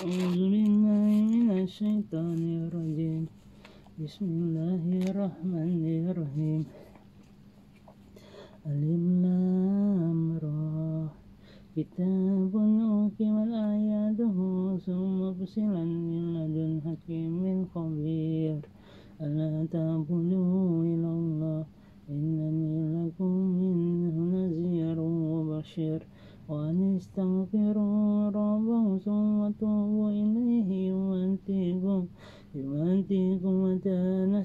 أعوذ بالله من الشيطان الرجيم. بسم الله الرحمن الرحيم. ألم لام كتاب أحكمت آياته ثم فصلا من لدن حكيم خبير. ألا تعبدوا إلى الله. إنني لكم منه نذير وبشير. وأن استغفروا ربكم ثم توبوا إليه يمتكم يمتكم متاعا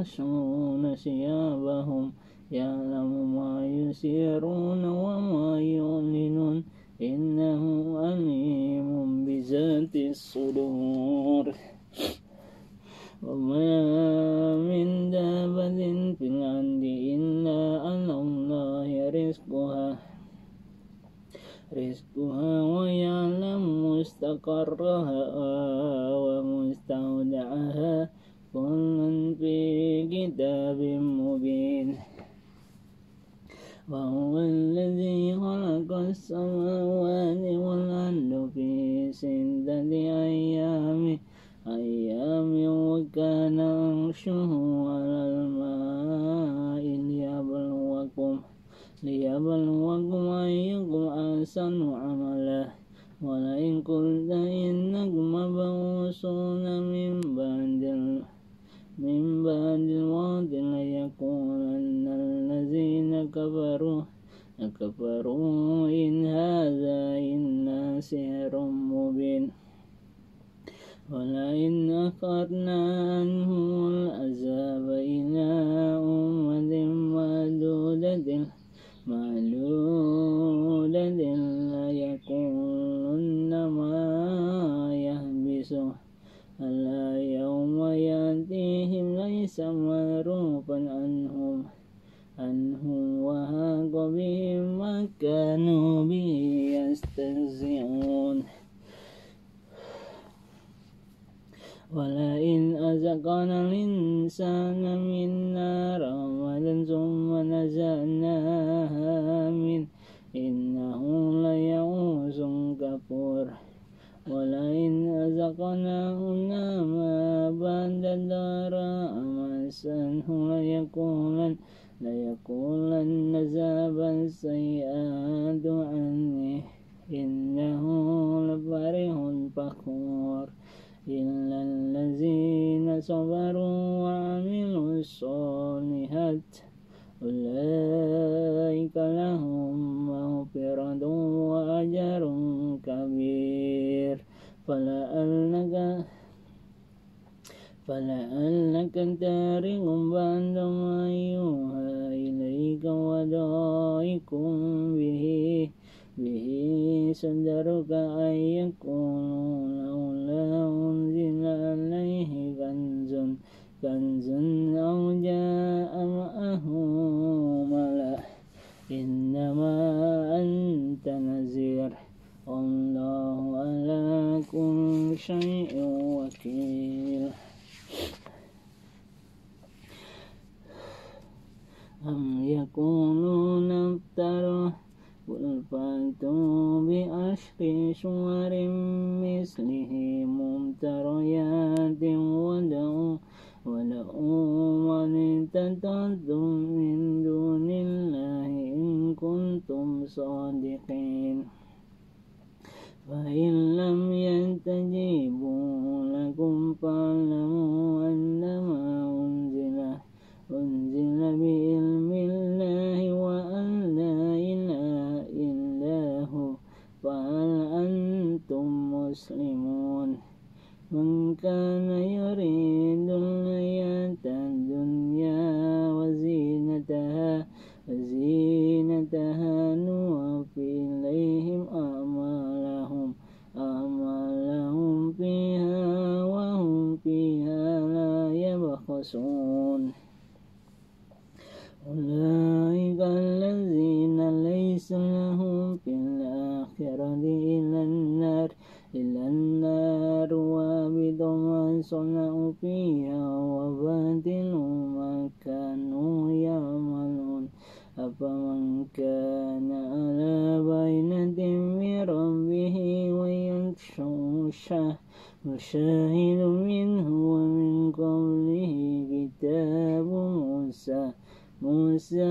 يستغشون ثيابهم يعلم ما يسيرون وما يعلنون. إنه عليم بذات الصدور. وما من دابة في الأرض إلا على الله رزقها. رزقها ويعلم مستقرها. في كتاب مبين. وهو الذي خلق السماوات والأرض في ستة أيام. أيام وكان عرشه على الماء ليبلوكم ليبلوكم أيكم أحسن عملا. ولئن قلت إنكم مبعوثون من بعد من بعد الموت ليقولن الذين كفروا كفروا إن هذا إلا سحر مبين. ولئن أخرنا عنهم العذاب إلى أمة معدودة معدودة معروفا عنهم عنهم وهاق بهم ما كانوا به يستهزئون. ولئن أذقنا الإنسان منا رحمة ثم نزعناها من إنه ليئوس كفور. ولئن أذقناه النعماء بعد الضراء مسنه ليقولن ليقولن ذهب السيئات عني. إنه لفرح فخور. إلا الذين صبروا وعملوا الصالحات. صدرك أن يكونوا لولا أنزل عليه كنز كنز أو جاء معه ملأ. إنما أنت نذير والله على كل شيء وكيل. وشاهد منه ومن قبله كتاب موسى موسى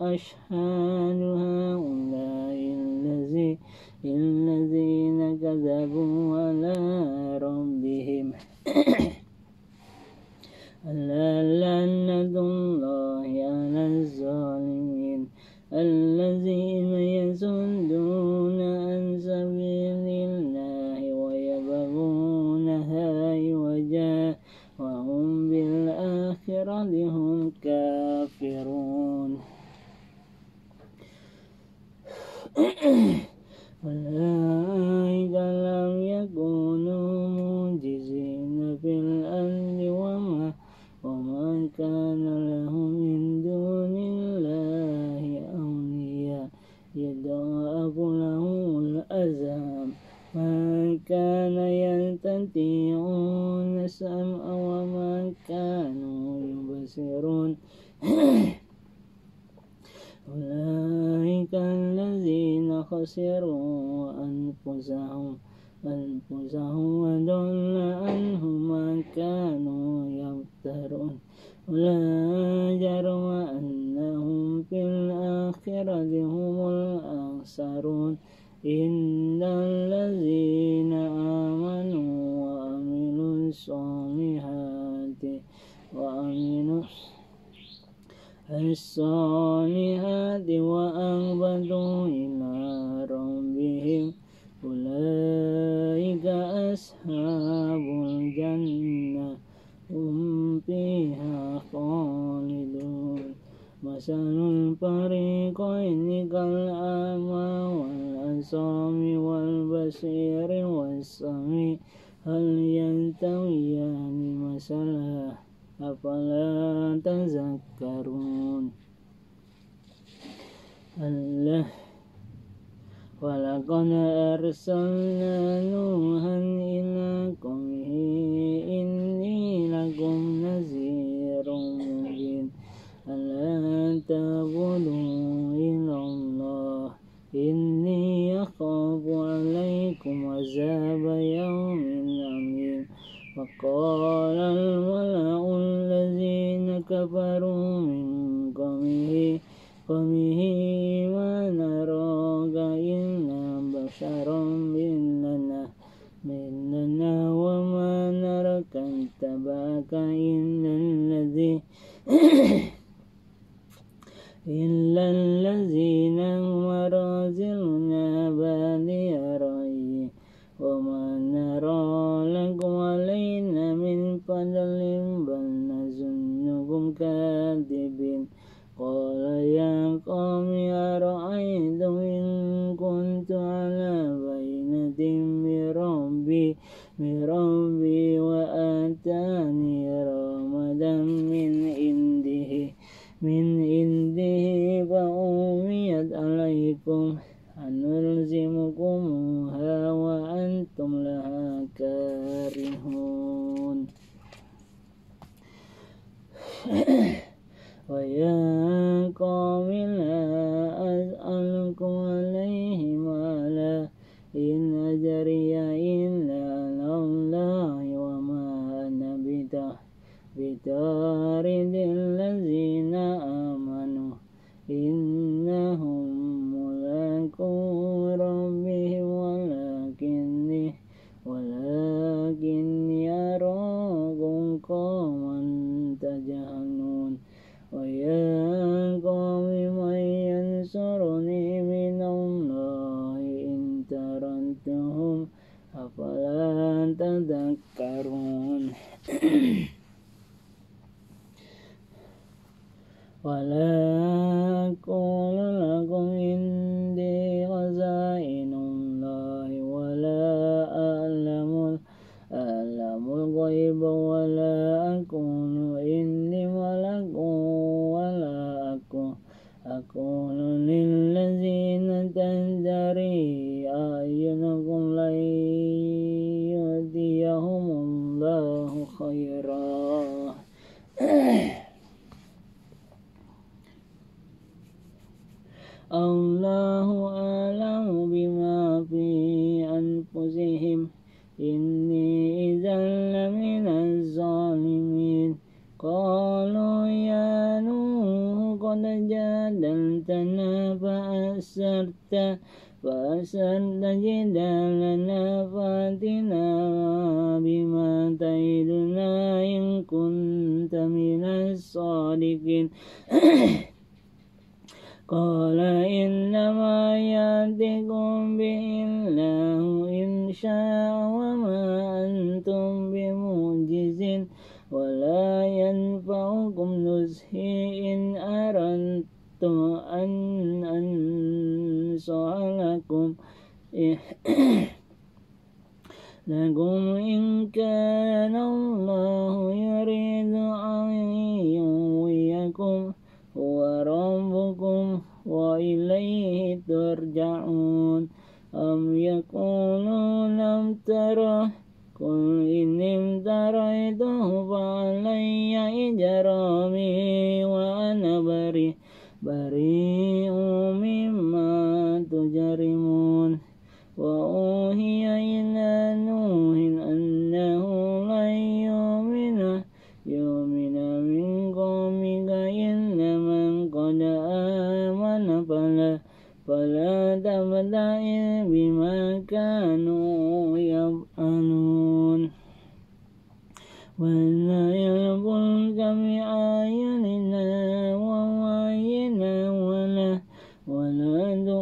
أشهد Mm. Mua. مثل الفريقين كالأعمى والأصم والبصير والسميع. هل ينتويان مثلا أفلا تذكرون. الله. ولقد أرسلنا نوحا إلى قومه إني لكم نذير. تَعْبُدُونَ فضل بل نظنكم كاذبين. قال يا قوم الظالمين قال إنما يأتيكم به الله إن شاء وما أنتم بمعجز ولا ينفعكم نزهي إن أردت أن أنصح لكم. لكم إن كان الله يريد أن وإليه ترجعون. أم يقولون لم تره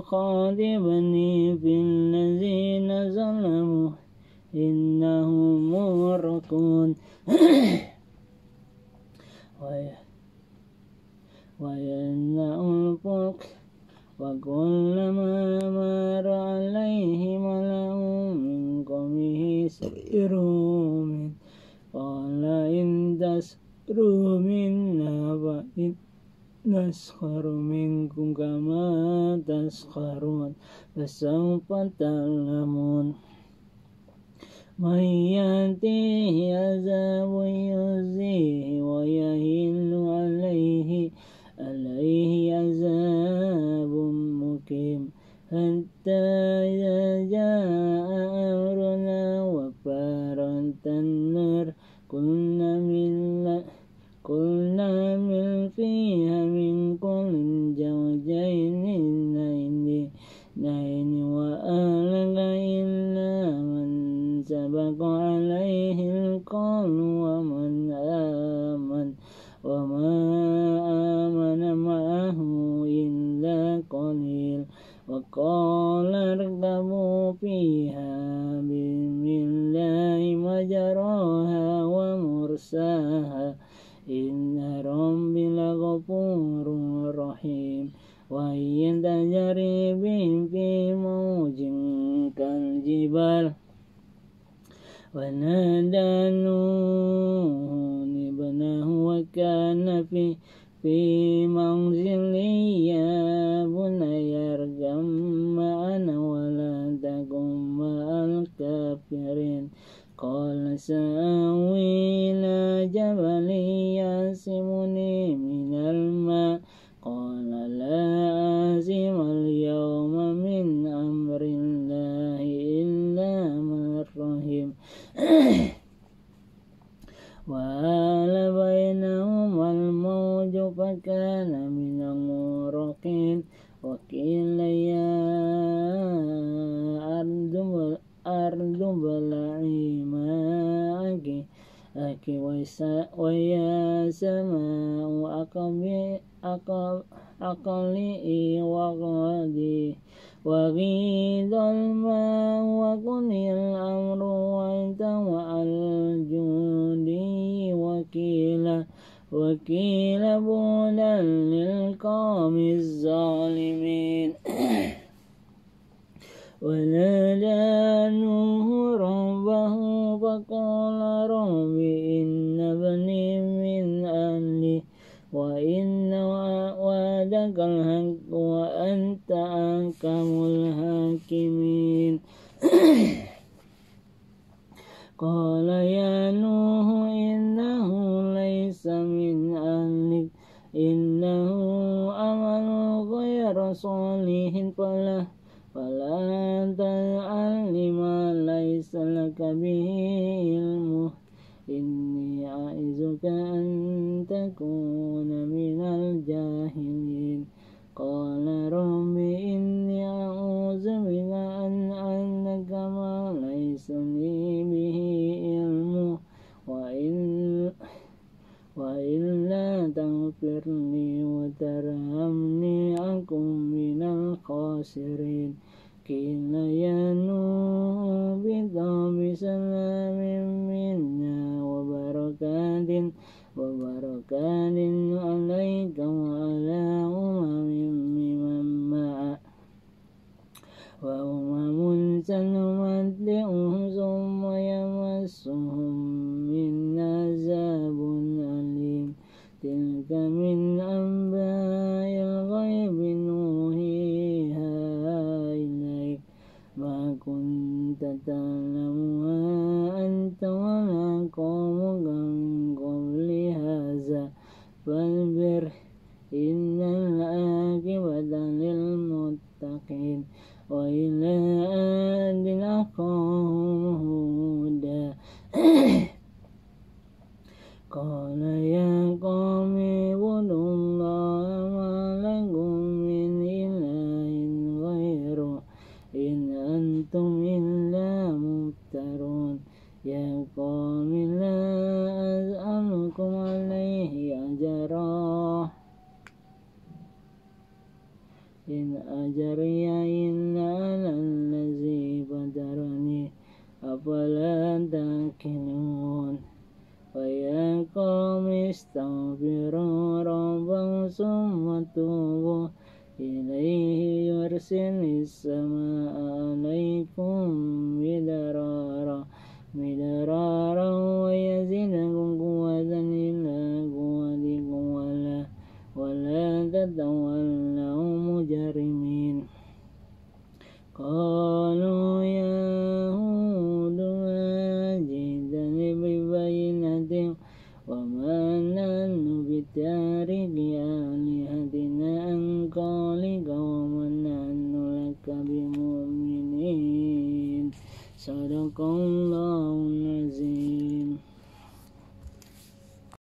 تخاذبني في الذين ظلموا إنهم مرقون تعلمون. من يأتيه عذاب يؤذيه ويهل عليه عليه عذاب مقيم. حتى إذا جاء أمرنا وفارت النار كنا من كنا من فيها من كل زوجين نعيم حق عليه القول وما أساوي إلى جبل يعصمني من الماء. قال لا عازم اليوم من أمر الله إلا من رحم. وآل بينهما الموج فكان من المغرقين وقيل يا أرض أرض بلعين أك ويا سماء أقلئي وغدي وغيد الماء وقضي الأمر وانتوى الجندي وكيل وكيل بولا للقوم الظالمين ونادى نوح ربه فقال رب إن بني من أهلي وإن وعدك الحق وأنت أحكم الحاكمين. قال يا نوح إنه ليس من أهلك إنه أمل غير صالح فلا فلا ليس لك به علم إني أعزك أن تكون من الجاهلين. قال رب إني أعوذ بك أن أنك ما ليس لي به علم. وإن وإلا تغفر لي وترحمني أكن من الخاسرين. تلك من أنباء الغيب نوحيها إليك. ما كنت تعلمها